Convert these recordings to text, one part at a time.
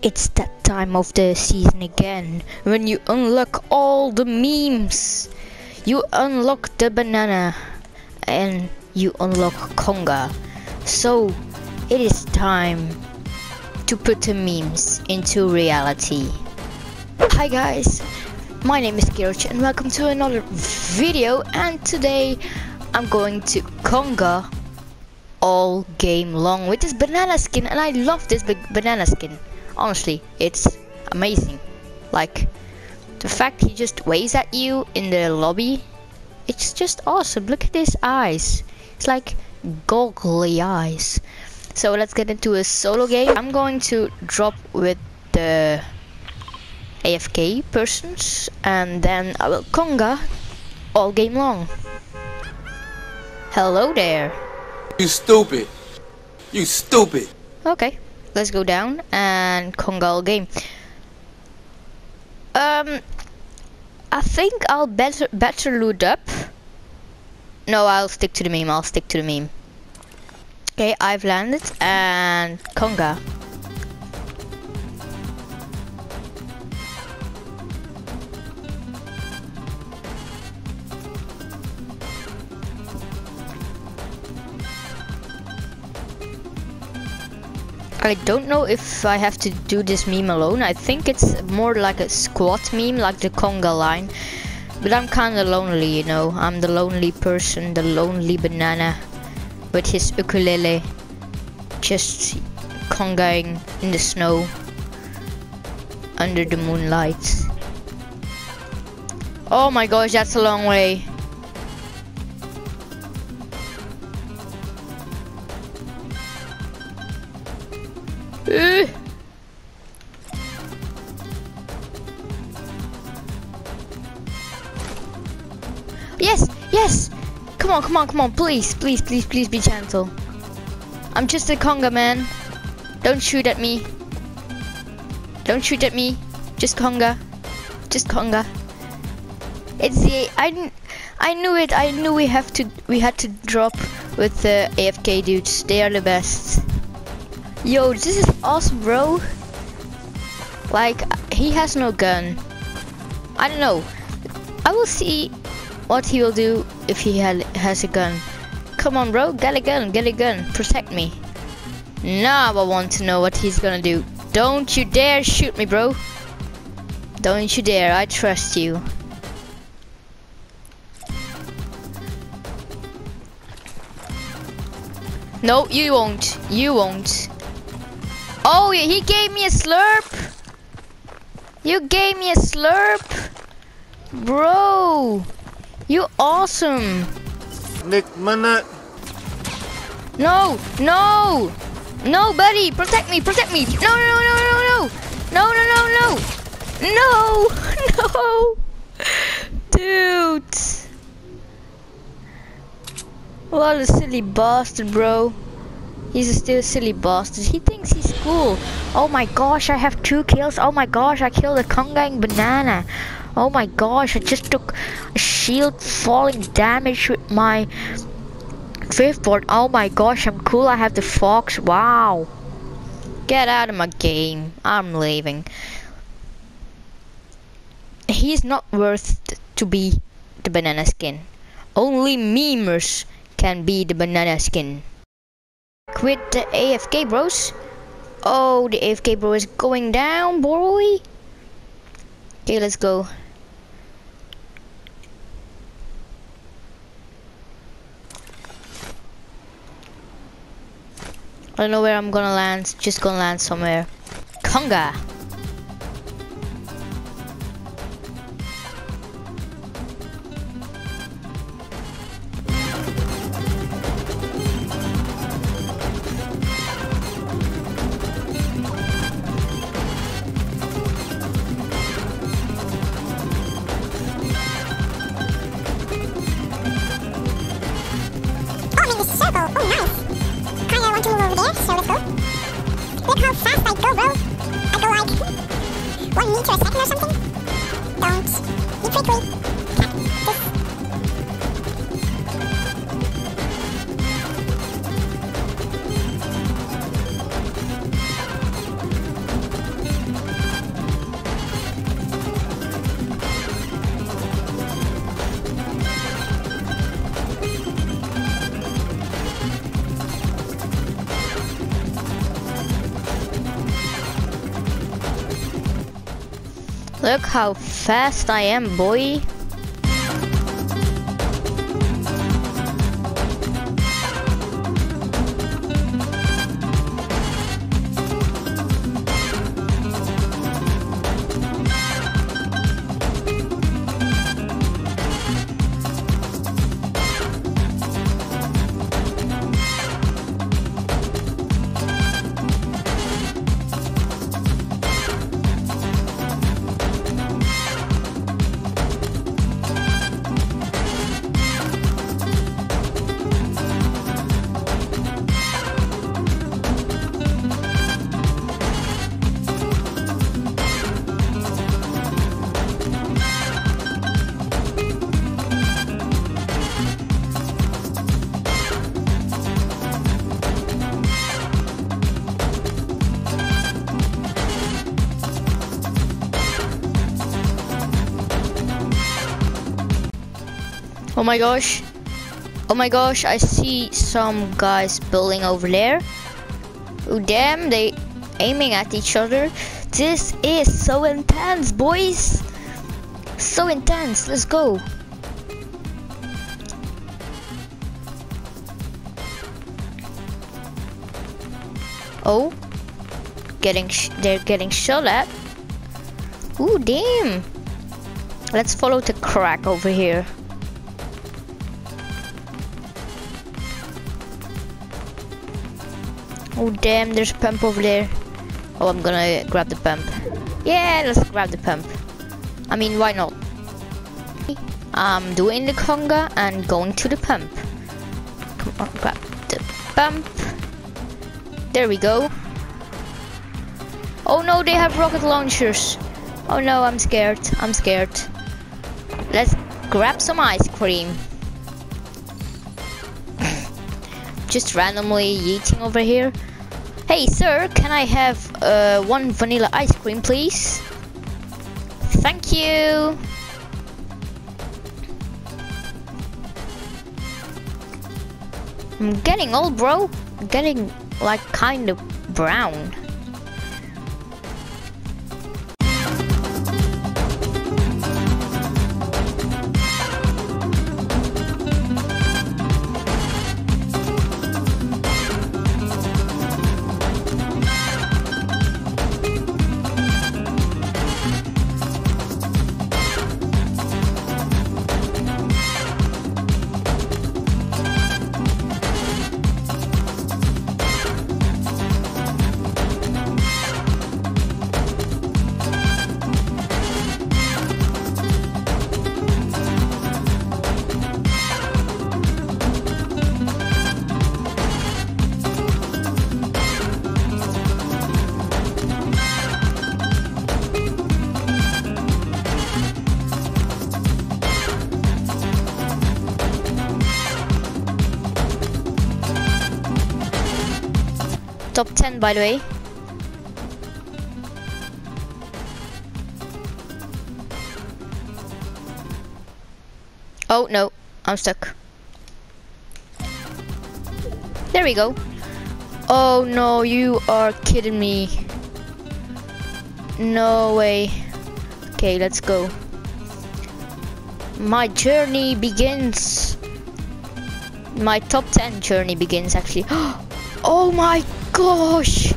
It's that time of the season again when you unlock all the memes. You unlock the banana and you unlock Conga. So it is time to put the memes into reality. Hi guys, my name is Kereltje and welcome to another video and today I'm going to Conga all game long with this banana skin and I love this banana skin honestly, it's amazing. Like, the fact he just waves at you in the lobby, it's just awesome. Look at his eyes. It's like goggly eyes. So let's get into a solo game. I'm going to drop with the AFK persons and then I will conga all game long. Hello there. You stupid. You stupid. Okay let's go down and conga all game. Um, I think I'll better better loot up. No, I'll stick to the meme. I'll stick to the meme. Okay, I've landed and Conga. I don't know if I have to do this meme alone. I think it's more like a squat meme, like the conga line. But I'm kinda lonely, you know. I'm the lonely person, the lonely banana with his ukulele. Just congaing in the snow under the moonlight. Oh my gosh, that's a long way. Yes, yes! Come on, come on, come on, please, please, please, please be gentle. I'm just a conga man. Don't shoot at me. Don't shoot at me. Just conga. Just conga. It's the I I knew it. I knew we have to we had to drop with the AFK dudes. They are the best. Yo, this is awesome, bro. Like, he has no gun. I don't know. I will see what he will do if he has a gun. Come on, bro. Get a gun. Get a gun. Protect me. Now I want to know what he's gonna do. Don't you dare shoot me, bro. Don't you dare. I trust you. No, you won't. You won't. Oh, he gave me a slurp. You gave me a slurp. Bro, you awesome. Nick minute. Uh, no, no. No, buddy, protect me, protect me. No, no, no, no, no. No, no, no, no. No, no. Dude. What a silly bastard, bro. He's still a silly bastard. He thinks he's cool. Oh my gosh, I have two kills. Oh my gosh, I killed a congaing banana. Oh my gosh, I just took a shield falling damage with my fifth board. Oh my gosh, I'm cool. I have the fox. Wow. Get out of my game. I'm leaving. He's not worth to be the banana skin. Only memers can be the banana skin. Quit the AFK bros. Oh, the AFK bro is going down, boy. Okay, let's go. I don't know where I'm gonna land, just gonna land somewhere. Conga! Look how fast I am, boy. Oh my gosh. Oh my gosh, I see some guys building over there. Oh damn, they aiming at each other. This is so intense, boys. So intense. Let's go. Oh, getting they're getting shot at. Ooh, damn. Let's follow the crack over here. Oh damn, there's a pump over there. Oh, I'm gonna grab the pump. Yeah, let's grab the pump. I mean, why not? I'm doing the conga and going to the pump. Come on, grab the pump. There we go. Oh no, they have rocket launchers. Oh no, I'm scared. I'm scared. Let's grab some ice cream. Just randomly eating over here. Hey sir, can I have uh, one vanilla ice cream please? Thank you. I'm getting old bro. I'm getting like kind of brown. Top 10 by the way. Oh no, I'm stuck. There we go. Oh no, you are kidding me. No way. Okay, let's go. My journey begins. My top 10 journey begins actually. Oh my gosh!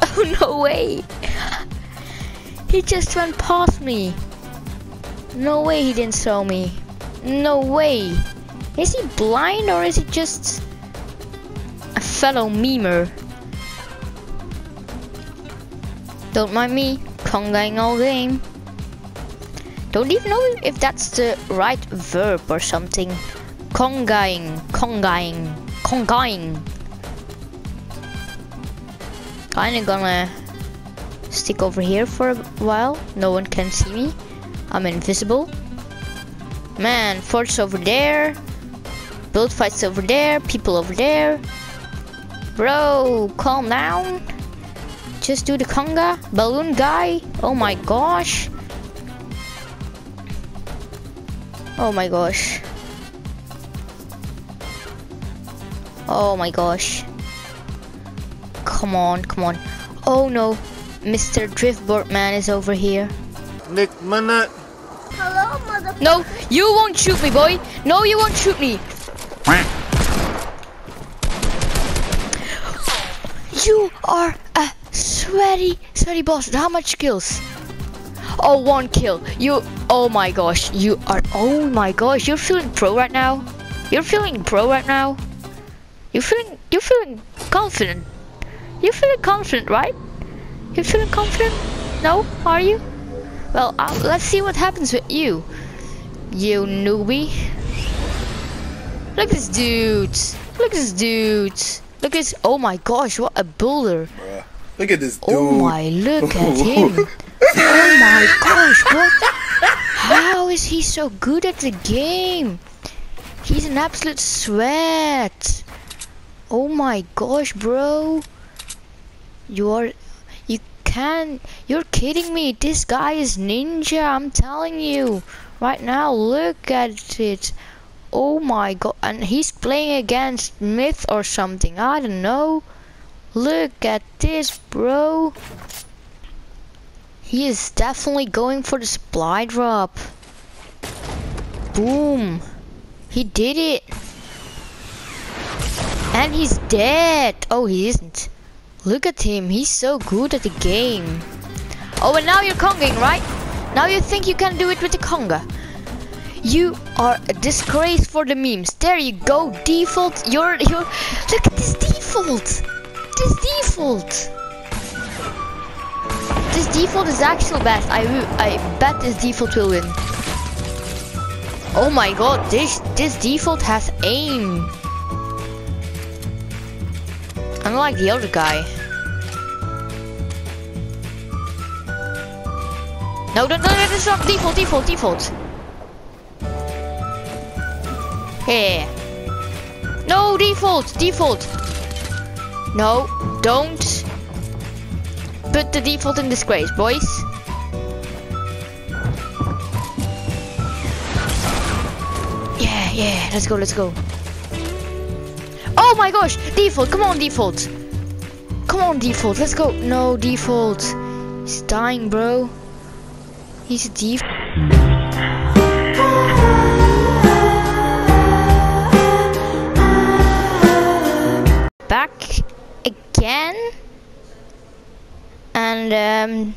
Oh, no way! He just went past me. No way he didn't saw me. No way. Is he blind or is he just a fellow memer? Don't mind me, congaing all game. Don't even know if that's the right verb or something. Congaing, congaing, congaing. Kinda gonna stick over here for a while. No one can see me. I'm invisible. Man, forts over there. Build fights over there. People over there. Bro, calm down. Just do the conga. Balloon guy. Oh my gosh. Oh my gosh. Oh my gosh. Come on, come on. Oh no. Mr. Driftboard Man is over here. Nick mana uh, Hello, mother. No, you won't shoot me, boy. No, you won't shoot me. You are a sweaty, sweaty boss. How much kills? Oh, one kill. You, oh my gosh. You are, oh my gosh. You're feeling pro right now? You're feeling pro right now? You're feeling, you're feeling confident. You're feeling confident, right? You're feeling confident? No? Are you? Well, uh, let's see what happens with you. You newbie. Look at this dude. Look at this dude. Look at this. Oh my gosh, what a boulder. Bruh. Look at this dude. Oh my, look at him. Oh my gosh, what? How is he so good at the game? He's an absolute sweat. Oh my gosh, bro. You are. You can't! You're kidding me. This guy is ninja. I'm telling you. Right now, look at it. Oh my god. And he's playing against Myth or something. I don't know. Look at this, bro. He is definitely going for the supply drop. Boom. He did it. And he's dead. Oh, he isn't. Look at him. He's so good at the game. Oh, and now you're conging, right? Now you think you can do it with the conga. You are a disgrace for the memes. There you go. Default. You're, you're, look at this default. This default. This default is actual best. I, I bet this default will win. Oh my god, this, this default has aim. Unlike the other guy. No, no, no, this is not default, default, default. Yeah. No, default, default. No, don't put the default in disgrace, boys. Yeah, yeah, let's go, let's go. Oh my gosh, default, come on, default. Come on, default, let's go. No, default. He's dying, bro. He's a default. Back again. And,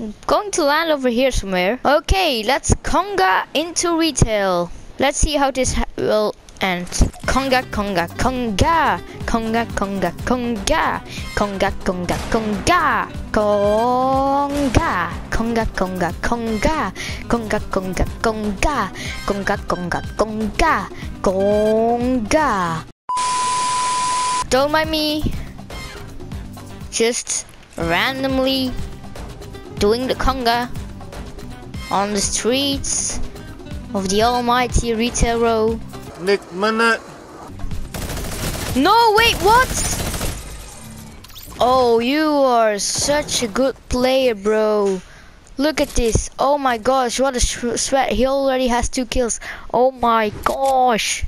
um, going to land over here somewhere. Okay, let's conga into retail. Let's see how this will end. Conga, conga, conga. Conga, conga, conga. Conga, conga, conga. Conga. Conga, conga, conga. Conga, conga, conga. Conga, conga, conga. Conga. Don't mind me. Just randomly doing the conga on the streets of the almighty retail row. Nick Minute. No, wait, what? Oh, you are such a good player, bro. Look at this. Oh my gosh, what a sweat. He already has two kills. Oh my gosh.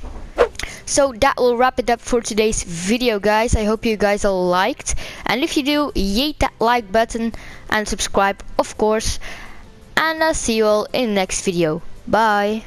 So that will wrap it up for today's video, guys. I hope you guys all liked. And if you do, yeet that like button and subscribe, of course. And I'll see you all in the next video. Bye.